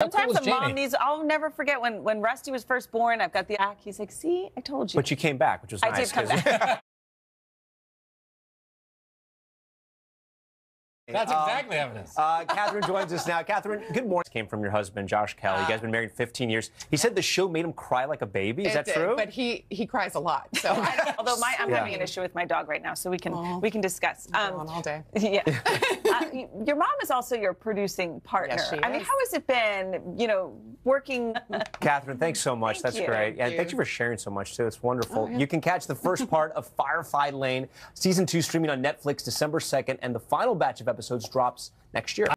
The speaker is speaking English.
Sometimes was a mom Jamie? needs. I'll never forget when when Rusty was first born. I've got the act. He's like, "See, I told you." But you came back, which was I nice. did come back. That's exactly Um, exactly evidence. Uh, Katherine joins us now. Katherine, good morning. Came from your husband, Josh Kelley. You guys have been married 15 years. He said the show made him cry like a baby. Is that did, true? But he he cries a lot. So I don't, Although my, I'm Yeah. having an issue with my dog right now, so we can Aw. we can discuss. Um, on all day. Yeah. uh, your mom is also your producing partner. Yes, she I mean, how has it been? You know, working. Katherine, thanks so much. Thank That's you. great. Thank and thank you. you for sharing so much, too. It's wonderful. Oh, yeah. You can catch the first part of Firefly Lane, season two, streaming on Netflix December 2nd, and the final batch of episodes drops next year.